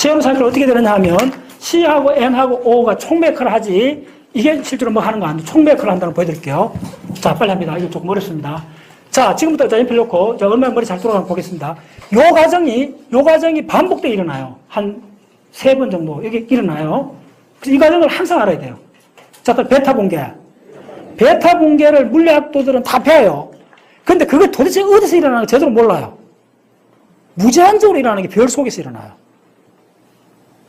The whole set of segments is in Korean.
시연호 사이클 어떻게 되느냐 하면 C하고 N하고 O가 총매크를 하지 이게 실제로 뭐 하는 거 아니에요. 총매크를 한다는 거 보여드릴게요. 자, 빨리 합니다. 이거 조금 어렵습니다. 자, 지금부터 자, 연필 놓고 자, 얼마나 머리 잘 돌아가는 보겠습니다. 요 과정이, 요 과정이 반복돼 일어나요. 한 세 번 정도 이게 일어나요. 이 과정을 항상 알아야 돼요. 자, 또 베타 붕괴. 베타 붕괴를 물리학도들은 다 배워요. 근데 그게 도대체 어디서 일어나는지 제대로 몰라요. 무제한적으로 일어나는 게 별 속에서 일어나요.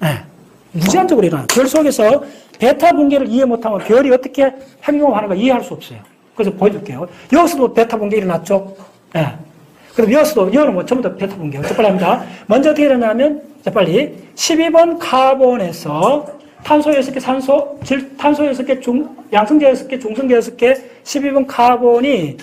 네. 무제한적으로 일어나요. 별 속에서 베타 붕괴를 이해 못하면 별이 어떻게 행동하는가 이해할 수 없어요. 그래서 보여줄게요. 여기서도 베타 붕괴 일어났죠? 예. 네. 그럼 여기서도, 여기는 뭐 전부 다 베타 붕괴. 자, 빨리 합니다. 먼저 어떻게 일어나면, 자, 빨리. 12번 카본에서 탄소 6개, 산소, 질, 탄소 6개, 중, 양성자 6개, 중성자 6개, 12번 카본이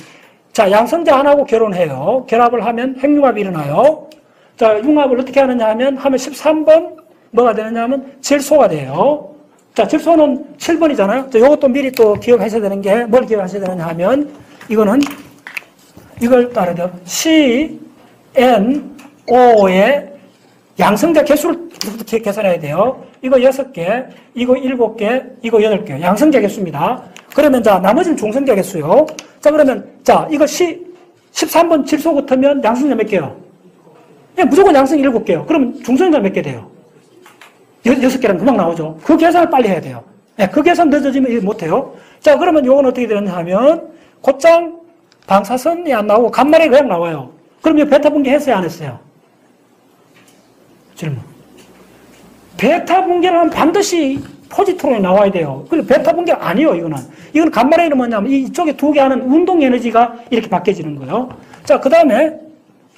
자, 양성자 하나하고 결혼해요. 결합을 하면 핵융합이 일어나요. 자, 융합을 어떻게 하느냐 하면, 하면 13번 뭐가 되느냐 하면 질소가 돼요. 자, 질소는 7번이잖아요. 자, 요것도 미리 또 기억하셔야 되는 게, 뭘 기억하셔야 되느냐 하면, 이거는, 이걸 따라야 돼요. C, N, O의 양성자 개수를 계산해야 돼요. 이거 6개, 이거 7개, 이거 8개. 양성자 개수입니다. 그러면 자, 나머지는 중성자 개수요. 자, 그러면 자, 이거 시, 13번 질소 같으면 양성자 몇 개요? 예, 무조건 양성 7개요. 그러면 중성자 몇 개 돼요? 여, 6개랑 금방 나오죠. 그 계산을 빨리 해야 돼요. 예, 그 계산 늦어지면 못해요. 자, 그러면 요건 어떻게 되느냐 하면, 곧장 방사선이 안 나오고 간만에 그냥 나와요. 그럼 이 베타 분기 했어요, 안 했어요? 질문. 베타 하면 반드시 포지트론이 나와야 돼요. 근데 베타 분기 아니에요, 이거는. 이건 간만에는 뭐냐면 이쪽에 두 개 하는 운동 에너지가 이렇게 바뀌어지는 거예요. 자, 그 다음에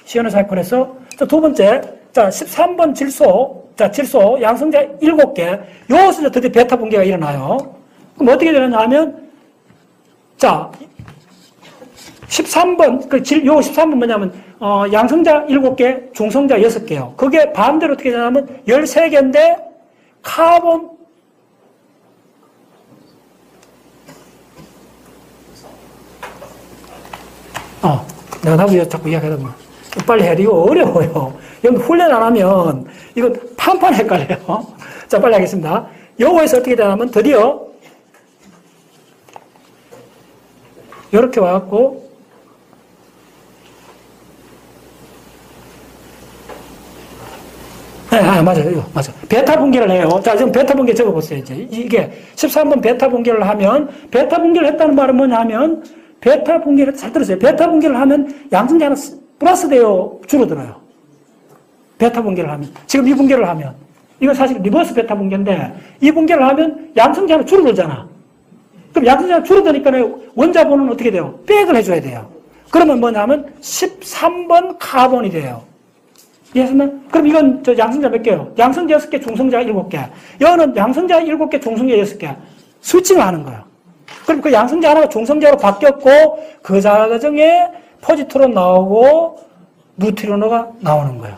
시연의 사이클에서 두 번째, 자, 13번 질소, 자, 질소, 양성자 7개, 여기서 드디어 베타 분기가 일어나요. 그럼 어떻게 되느냐 하면, 자, 13번, 그 질, 요 13번 뭐냐면, 어, 양성자 7개, 중성자 6개요. 그게 반대로 어떻게 되냐면, 13개인데, 카본, 어, 내가 나도 자꾸 이야기하다 보면, 빨리. 이거 어려워요. 여기 훈련 안 하면, 이거 판판 헷갈려요. 자, 빨리 하겠습니다. 요거에서 어떻게 되냐면, 드디어, 이렇게 와갖고, 네, 아, 맞아요. 이거, 맞아. 베타 붕괴를 해요. 자, 지금 베타 붕괴 적어보세요. 이제. 이게 13번 베타 붕괴를 하면, 베타 붕괴를 했다는 말은 뭐냐 하면, 베타 붕괴를, 잘 들으세요. 베타 붕괴를 하면 양성자는 플러스 되어 줄어들어요. 베타 붕괴를 하면. 지금 이 붕괴를 하면. 이건 사실 reverse 베타 붕괴인데, 이 붕괴를 하면 양성자는 줄어들잖아. 그럼 양성자가 줄어드니까 원자번호는 어떻게 돼요? 백을 해줘야 돼요. 그러면 뭐냐면 13번 카본이 돼요. 이해했나? 그럼 이건 저 양성자 몇 개요? 양성자 6개, 중성자 7개. 여기는 양성자 7개, 중성자 6개. 스위칭을 하는 거예요. 그럼 그 양성자 하나가 중성자로 바뀌었고, 그 과정에 포지트론 나오고, 뉴트리노가 나오는 거예요.